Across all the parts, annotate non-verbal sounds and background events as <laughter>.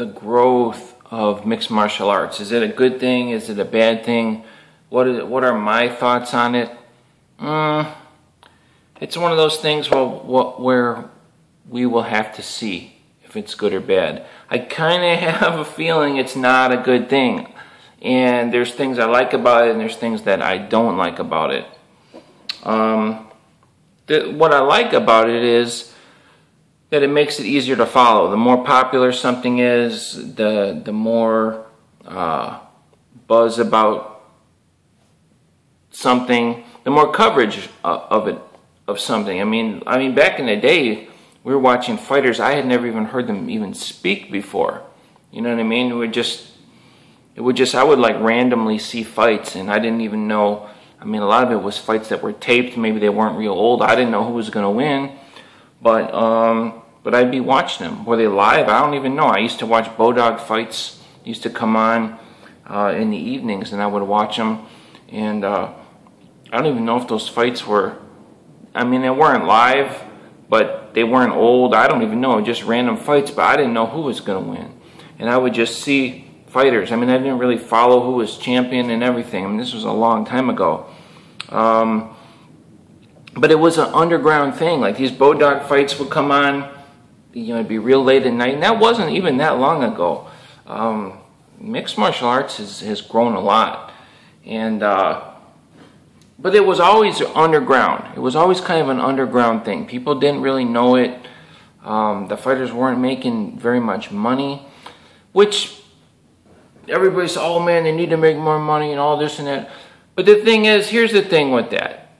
the growth of mixed martial arts? Is it a good thing? Is it a bad thing? What is what are my thoughts on it? Mm, it's one of those things where, where we will have to see if it's good or bad. I kind of <laughs> have a feeling it's not a good thing. And there's things I like about it and there's things that I don't like about it. Um, what I like about it is that it makes it easier to follow. The more popular something is, the, the more uh, buzz about something, the more coverage uh, of it of something. I mean, I mean, back in the day, we were watching fighters. I had never even heard them even speak before. You know what I mean? We just, it would just, I would like randomly see fights, and I didn't even know. I mean, a lot of it was fights that were taped. Maybe they weren't real old. I didn't know who was going to win, but um, but I'd be watching them. Were they live? I don't even know. I used to watch Bodog fights. Used to come on uh, in the evenings, and I would watch them. And uh, I don't even know if those fights were I mean, they weren't live, but they weren't old. I don't even know, just random fights, but I didn't know who was going to win. And I would just see fighters. I mean, I didn't really follow who was champion and everything. I mean, this was a long time ago. Um, but it was an underground thing. Like these Bodog fights would come on, you know, it'd be real late at night. And that wasn't even that long ago. Um, mixed martial arts has, has grown a lot. And, uh, but it was always underground. It was always kind of an underground thing. People didn't really know it. Um, the fighters weren't making very much money, which everybody said, oh man, they need to make more money and all this and that. But the thing is, here's the thing with that.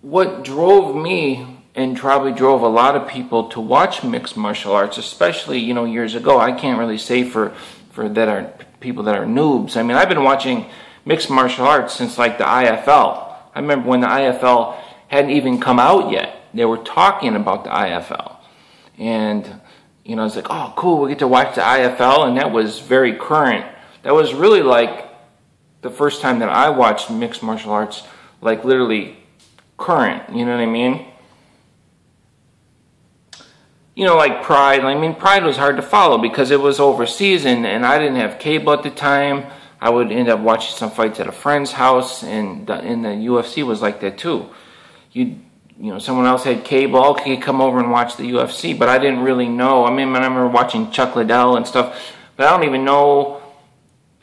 What drove me and probably drove a lot of people to watch mixed martial arts, especially, you know, years ago. I can't really say for, for that are people that are noobs. I mean, I've been watching mixed martial arts since like the IFL. I remember when the IFL hadn't even come out yet. They were talking about the IFL. And, you know, it's like, oh, cool, we get to watch the IFL. And that was very current. That was really like the first time that I watched mixed martial arts, like literally current. You know what I mean? You know, like Pride. I mean, Pride was hard to follow because it was overseas and, and I didn't have cable at the time. I would end up watching some fights at a friend's house, and the, and the UFC was like that too. You you know, someone else had cable. Okay, come over and watch the UFC, but I didn't really know. I mean, I remember watching Chuck Liddell and stuff, but I don't even know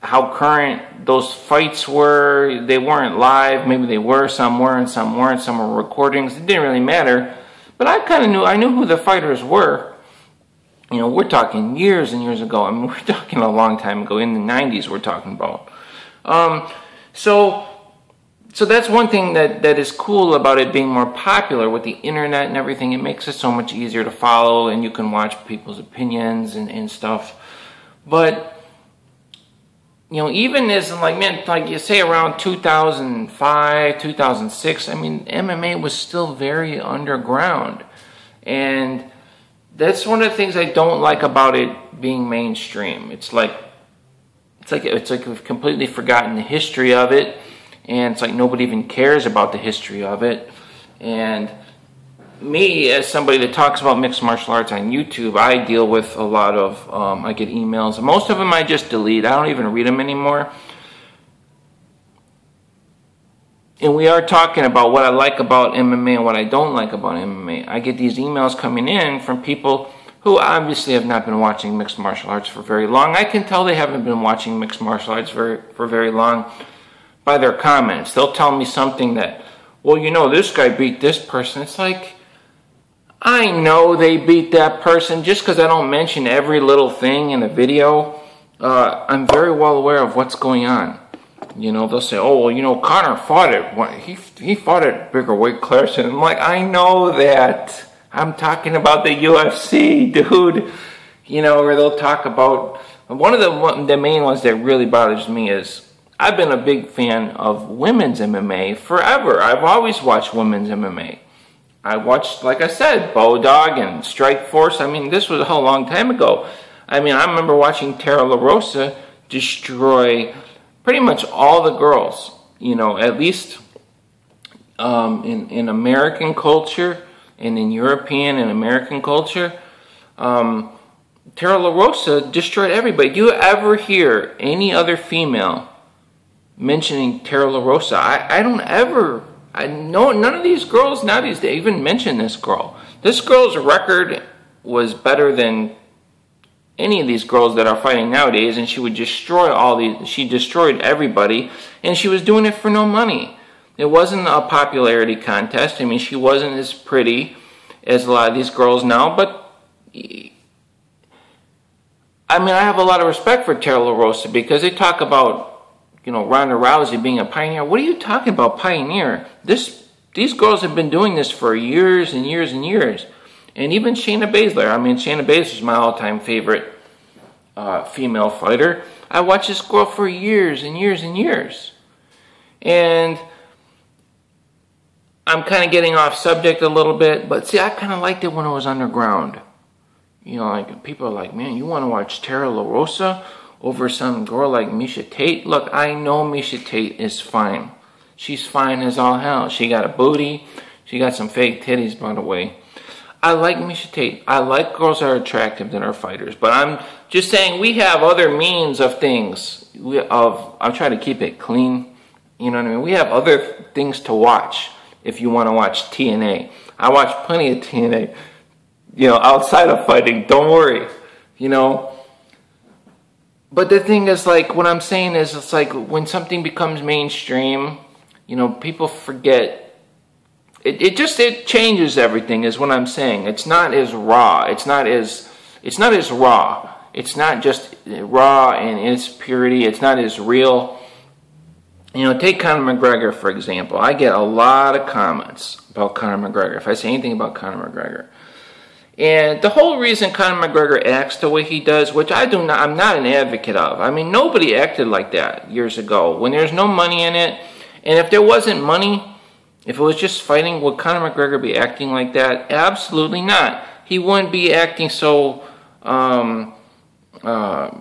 how current those fights were. They weren't live. Maybe they were. Some were, and some weren't. Some were recordings. It didn't really matter. But I kind of knew. I knew who the fighters were you know, we're talking years and years ago. I mean, <laughs> we're talking a long time ago. In the 90s, we're talking about. Um, so, so that's one thing that, that is cool about it being more popular with the internet and everything. It makes it so much easier to follow and you can watch people's opinions and, and stuff. But, you know, even as, like, man, like you say around 2005, 2006, I mean, MMA was still very underground. And that's one of the things I don't like about it being mainstream. It's like it's like it's like we've completely forgotten the history of it, and it's like nobody even cares about the history of it. And me, as somebody that talks about mixed martial arts on YouTube, I deal with a lot of um, I get emails. Most of them I just delete. I don't even read them anymore and we are talking about what I like about MMA and what I don't like about MMA. I get these emails coming in from people who obviously have not been watching mixed martial arts for very long. I can tell they haven't been watching mixed martial arts very, for very long by their comments. They'll tell me something that, well, you know, this guy beat this person. It's like, I know they beat that person just because I don't mention every little thing in a video. Uh, I'm very well aware of what's going on. You know, they'll say, "Oh, well, you know, Conor fought it. He he fought at bigger weight class." And I'm like, "I know that. I'm talking about the UFC, dude." You know, where they'll talk about one of the one, the main ones that really bothers me is I've been a big fan of women's MMA forever. I've always watched women's MMA. I watched, like I said, Bodog and Strikeforce. I mean, this was a whole long time ago. I mean, I remember watching Tara LaRosa destroy pretty much all the girls, you know, at least um, in, in American culture and in European and American culture, um, Tara LaRosa destroyed everybody. Do you ever hear any other female mentioning Tara LaRosa? I, I don't ever, I know none of these girls nowadays, they even mention this girl. This girl's record was better than any of these girls that are fighting nowadays and she would destroy all these, she destroyed everybody and she was doing it for no money. It wasn't a popularity contest. I mean, she wasn't as pretty as a lot of these girls now, but I mean, I have a lot of respect for Tara LaRosa because they talk about, you know, Ronda Rousey being a pioneer. What are you talking about, pioneer? This, these girls have been doing this for years and years and years. And even Shayna Baszler. I mean, Shayna Baszler is my all-time favorite uh, female fighter. I watched this girl for years and years and years. And I'm kind of getting off subject a little bit, but see, I kind of liked it when it was underground. You know, like people are like, man, you want to watch Tara LaRosa over some girl like Miesha Tate? Look, I know Miesha Tate is fine. She's fine as all hell. She got a booty. She got some fake titties, by the way. I like Miesha Tate. I like girls that are attractive that are fighters. But I'm just saying we have other means of things. We, of I'm trying to keep it clean. You know what I mean? We have other things to watch if you want to watch TNA. I watch plenty of TNA, you know, outside of fighting. Don't worry, you know. But the thing is, like, what I'm saying is, it's like when something becomes mainstream, you know, people forget. It, it just it changes everything. Is what I'm saying. It's not as raw. It's not as it's not as raw. It's not just raw in its purity. It's not as real you know, take Conor McGregor, for example. I get a lot of comments about Conor McGregor if I say anything about Conor McGregor. And the whole reason Conor McGregor acts the way he does, which I do not, I'm not an advocate of. I mean, nobody acted like that years ago when there's no money in it. And if there wasn't money, if it was just fighting, would Conor McGregor be acting like that? Absolutely not. He wouldn't be acting so um, uh,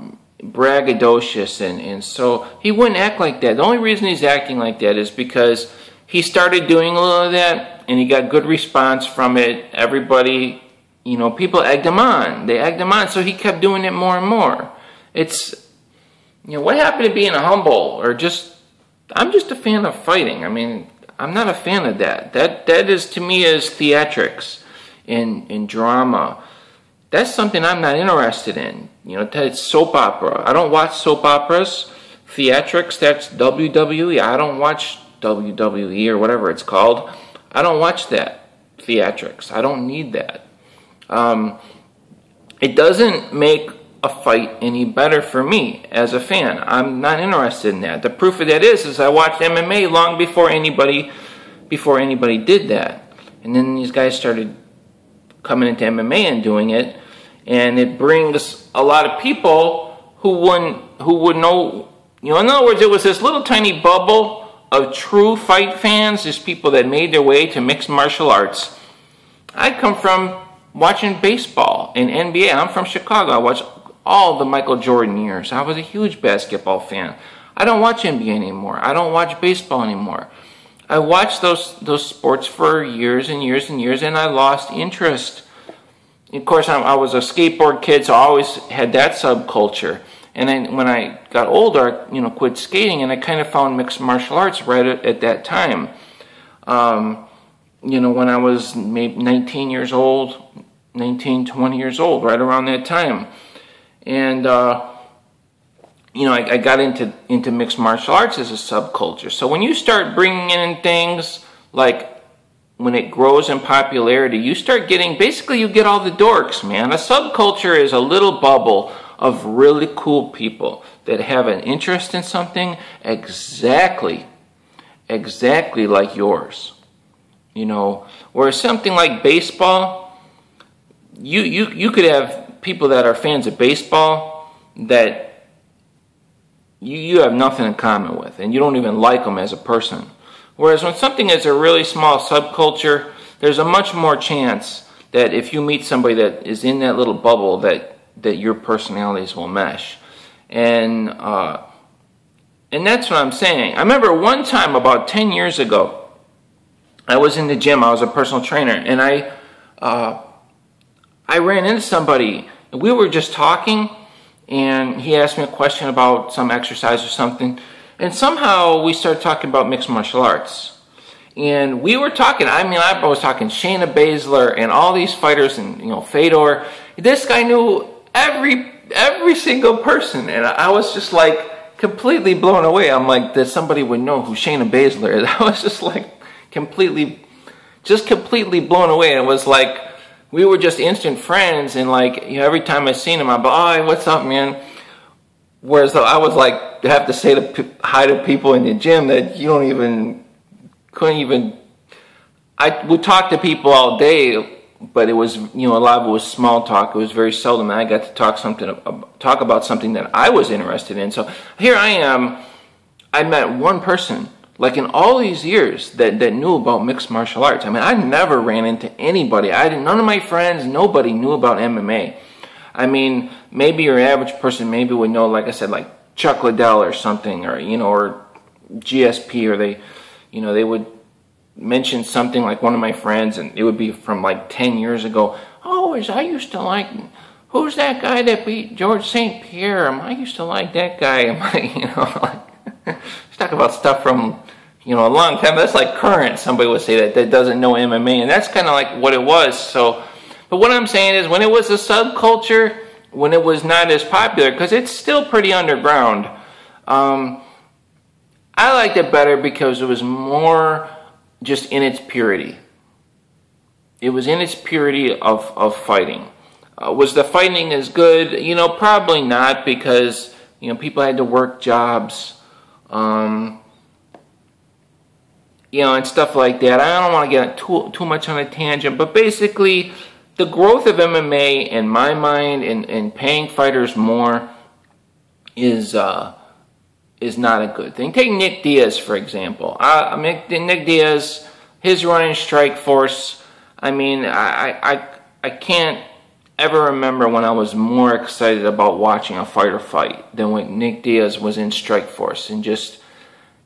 braggadocious and, and so he wouldn't act like that. The only reason he's acting like that is because he started doing a little of that and he got good response from it. Everybody, you know, people egged him on. They egged him on, so he kept doing it more and more. It's, you know, what happened to being humble or just, I'm just a fan of fighting. I mean, I'm not a fan of that. That That is, to me, is theatrics and, and drama that's something I'm not interested in. You know, it's soap opera. I don't watch soap operas. Theatrics, that's WWE. I don't watch WWE or whatever it's called. I don't watch that. Theatrics. I don't need that. Um, it doesn't make a fight any better for me as a fan. I'm not interested in that. The proof of that is, is I watched MMA long before anybody, before anybody did that. And then these guys started coming into MMA and doing it, and it brings a lot of people who wouldn't who would know you know in other words it was this little tiny bubble of true fight fans just people that made their way to mixed martial arts i come from watching baseball and nba i'm from chicago. I watched all the michael jordan years. I was a huge basketball fan. I don't watch nba anymore. I don't watch baseball anymore. I watched those those sports for years and years and years and i lost interest. Of course, I, was a skateboard kid, so I always had that subculture. And then when I got older, I, you know, quit skating, and I kind of found mixed martial arts right at, at that time. Um, you know, when I was maybe 19 years old, 19, 20 years old, right around that time. And, uh, you know, I, I, got into, into mixed martial arts as a subculture. So when you start bringing in things like when it grows in popularity, you start getting, basically you get all the dorks, man. A subculture is a little bubble of really cool people that have an interest in something exactly, exactly like yours. You know, whereas something like baseball, you, you, you could have people that are fans of baseball that you, you have nothing in common with, and you don't even like them as a person. Whereas when something is a really small subculture, there's a much more chance that if you meet somebody that is in that little bubble that, that your personalities will mesh. And, uh, and that's what I'm saying. I remember one time about 10 years ago, I was in the gym, I was a personal trainer, and I, uh, I ran into somebody we were just talking, and he asked me a question about some exercise or something. And somehow we started talking about mixed martial arts. And we were talking, I mean, I was talking Shayna Baszler and all these fighters and, you know, Fedor. This guy knew every, every single person. And I was just like completely blown away. I'm like, that somebody would know who Shayna Baszler is. <laughs> I was just like completely, just completely blown away. And it was like, we were just instant friends. And like, you know, every time I seen him, I'm like, oh, what's up, man? Whereas though I was like, have to say to hi to people in the gym that you don't even couldn't even. I would talk to people all day, but it was you know a lot of it was small talk. It was very seldom I got to talk something talk about something that I was interested in. So here I am. I met one person like in all these years that, that knew about mixed martial arts. I mean, I never ran into anybody. I didn't, none of my friends, nobody knew about MMA. I mean, maybe your average person maybe would know, like I said, like Chuck Liddell or something, or you know, or GSP, or they you know, they would mention something like one of my friends, and it would be from like 10 years ago. Oh, as I used to like, who's that guy that beat George St. Pierre? I used to like that guy. Am <laughs> you know, like, talk about stuff from, you know, a long time. That's like current, somebody would say that, that doesn't know MMA, and that's kind of like what it was. So, but what I'm saying is when it was a subculture, when it was not as popular, because it's still pretty underground, um, I liked it better because it was more just in its purity. It was in its purity of, of fighting. Uh, was the fighting as good? You know, probably not because, you know, people had to work jobs, um, you know, and stuff like that. I don't want to get too, too much on a tangent, but basically, the growth of MMA, in my mind, and, and paying fighters more is, uh, is not a good thing. Take Nick Diaz, for example. I, Nick, Nick Diaz, his running strike force, I mean, I, I, I can't ever remember when I was more excited about watching a fighter fight than when Nick Diaz was in Strikeforce. And just,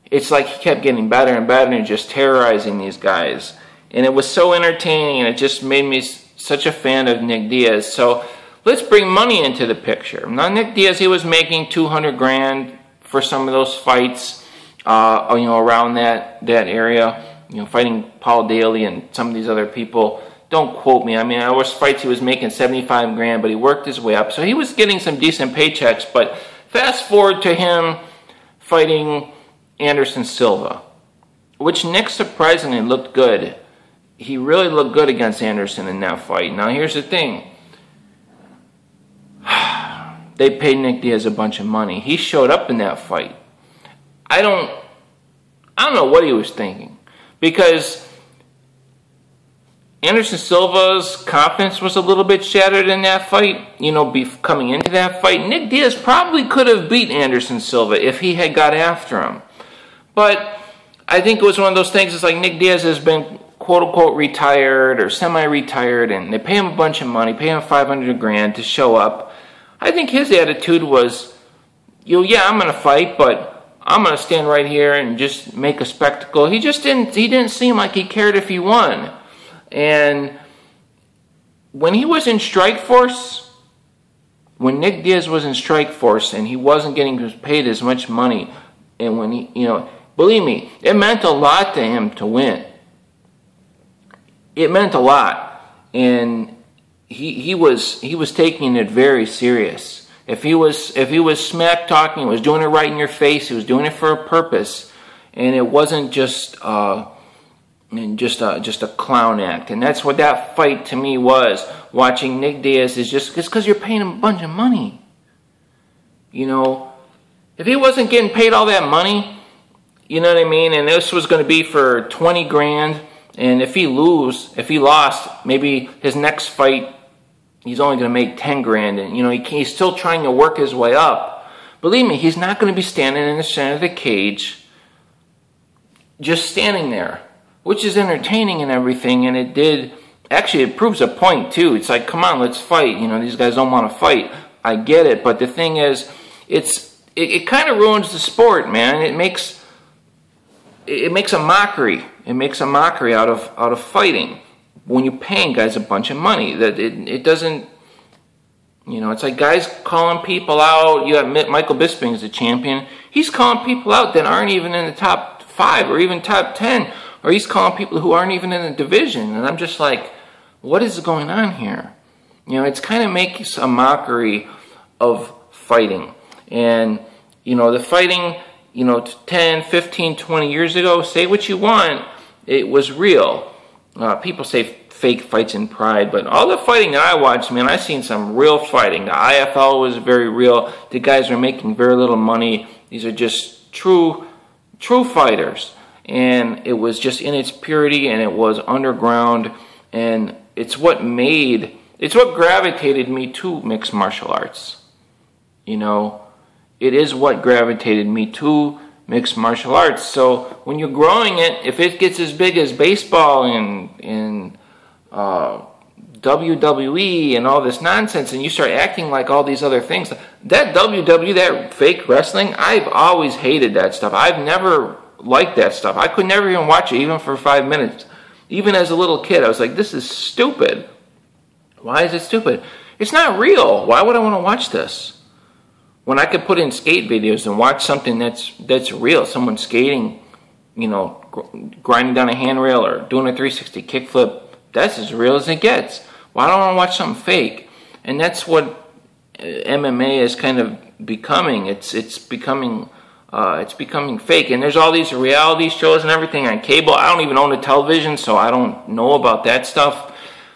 it's like he kept getting better and better and just terrorizing these guys. And it was so entertaining and it just made me such a fan of Nick Diaz. So let's bring money into the picture. Now, Nick Diaz, he was making 200 grand for some of those fights, uh, you know, around that, that area, you know, fighting Paul Daley and some of these other people. Don't quote me. I mean, I was fights he was making 75 grand, but he worked his way up. So he was getting some decent paychecks. But fast forward to him fighting Anderson Silva, which Nick surprisingly looked good. He really looked good against Anderson in that fight. Now, here's the thing <sighs> they paid Nick Diaz a bunch of money. He showed up in that fight. I don't I don't know what he was thinking because Anderson Silva's confidence was a little bit shattered in that fight. You know, coming into that fight, Nick Diaz probably could have beat Anderson Silva if he had got after him. But I think it was one of those things. It's like Nick Diaz has been quote unquote retired or semi-retired, and they pay him a bunch of money, pay him 500 grand to show up I think his attitude was, you know, yeah, I'm going to fight, but I'm going to stand right here and just make a spectacle. He just didn't, he didn't seem like he cared if he won. And when he was in Strikeforce, when Nick Diaz was in Strikeforce and he wasn't getting paid as much money, and when he, you know, believe me, it meant a lot to him to win. It meant a lot. And he, he was he was taking it very serious. If he was if he was smack talking, he was doing it right in your face. He was doing it for a purpose, and it wasn't just uh, just a just a clown act. And that's what that fight to me was. Watching Nick Diaz is just because you're paying him a bunch of money. You know, if he wasn't getting paid all that money, you know what I mean, and this was going to be for twenty grand. And if he lose, if he lost, maybe his next fight he's only going to make 10 grand and you know he, he's still trying to work his way up believe me he's not going to be standing in the center of the cage just standing there which is entertaining and everything and it did actually it proves a point too it's like come on let's fight you know these guys don't want to fight i get it but the thing is it's it, it kind of ruins the sport man it makes it makes a mockery it makes a mockery out of out of fighting when you're paying guys a bunch of money. That it, it doesn't You know, it's like guys calling people out. You got Michael Bisping as a champion. He's calling people out that aren't even in the top five or even top ten, or he's calling people who aren't even in the division. And I'm just like, what is going on here? You know, it's kind of makes a mockery of fighting. And, you know, the fighting, you know, 10, 15, 20 years ago, say what you want, it was real. Uh, people say fake fights in pride, but all the fighting that I watched, man, I seen some real fighting. The IFL was very real. The guys are making very little money. These are just true, true fighters. And it was just in its purity and it was underground. And it's what made, it's what gravitated me to mixed martial arts. You know, it is what gravitated me to mixed martial arts. So when you're growing it, if it gets as big as baseball and, and uh, WWE and all this nonsense, and you start acting like all these other things. That WWE, that fake wrestling, I've always hated that stuff. I've never liked that stuff. I could never even watch it, even for five minutes. Even as a little kid, I was like, this is stupid. Why is it stupid? It's not real. Why would I want to watch this? When I could put in skate videos and watch something that's that's real, someone skating, you know, grinding down a handrail or doing a 360 kickflip that's as real as it gets. Why don't I watch something fake? And that's what uh, MMA is kind of becoming. It's it's becoming uh, it's becoming fake. And there's all these reality shows and everything on cable. I don't even own a television, so I don't know about that stuff.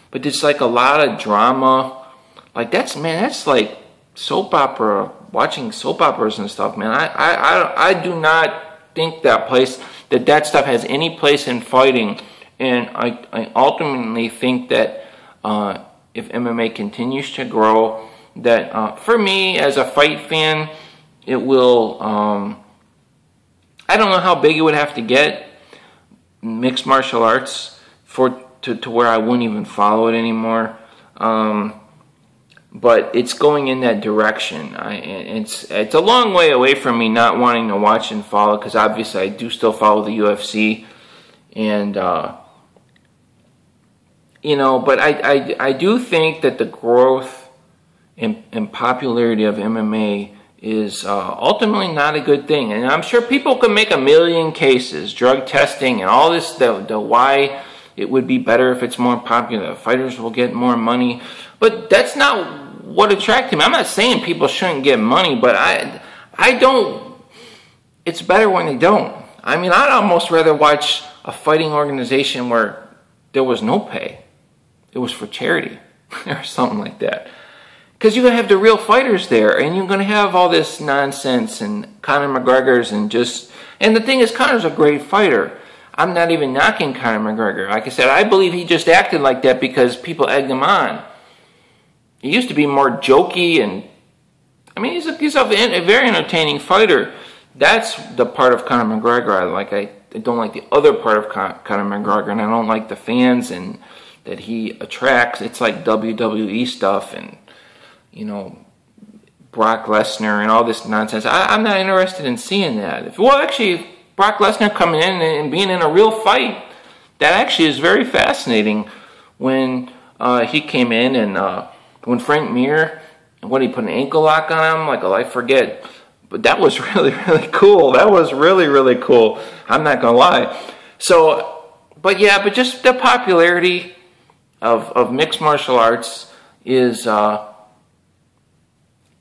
But it's like a lot of drama. Like that's man, that's like soap opera. Watching soap operas and stuff, man. I I I, I do not think that place that that stuff has any place in fighting and I, I ultimately think that uh, if MMA continues to grow, that uh, for me as a fight fan, it will. Um, I don't know how big it would have to get mixed martial arts for to, to where I wouldn't even follow it anymore. Um, but it's going in that direction. I, it's it's a long way away from me not wanting to watch and follow because obviously I do still follow the UFC, and uh, you know, but I, I, I do think that the growth and, and popularity of MMA is uh, ultimately not a good thing. And I'm sure people can make a million cases, drug testing and all this, the, the why it would be better if it's more popular. Fighters will get more money. But that's not what attracted me. I'm not saying people shouldn't get money, but I, I don't, it's better when they don't. I mean, I'd almost rather watch a fighting organization where there was no pay it was for charity <laughs> or something like that. Because you're going to have the real fighters there, and you're going to have all this nonsense and Conor McGregor's and just. And the thing is, Conor's a great fighter. I'm not even knocking Conor McGregor. Like I said, I believe he just acted like that because people egged him on. He used to be more jokey and. I mean, he's a, he's a, a very entertaining fighter. That's the part of Conor McGregor I like. I, I don't like the other part of Conor McGregor, and I don't like the fans and that he attracts. It's like WWE stuff and, you know, Brock Lesnar and all this nonsense. I, am not interested in seeing that. If, well, actually, Brock Lesnar coming in and being in a real fight, that actually is very fascinating. When uh, he came in and uh, when Frank Mir, what he put an ankle lock on him, like oh, I forget, but that was <laughs> really really cool. That was really really cool. I'm not gonna lie. So, but yeah, but just the popularity of, of mixed martial arts is uh,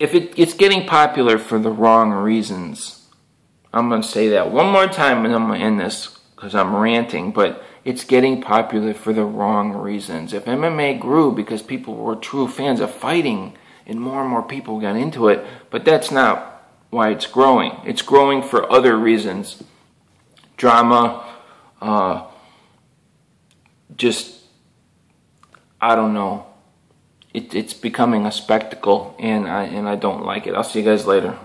if it, it's getting popular for the wrong reasons. I'm going to say that one more time and I'm going to end this because I'm ranting, but it's getting popular for the wrong reasons. If MMA grew because people were true fans of fighting and more and more people got into it, but that's not why it's growing. It's growing for other reasons. Drama, uh, just I don't know. It, it's becoming a spectacle, and I and I don't like it. I'll see you guys later.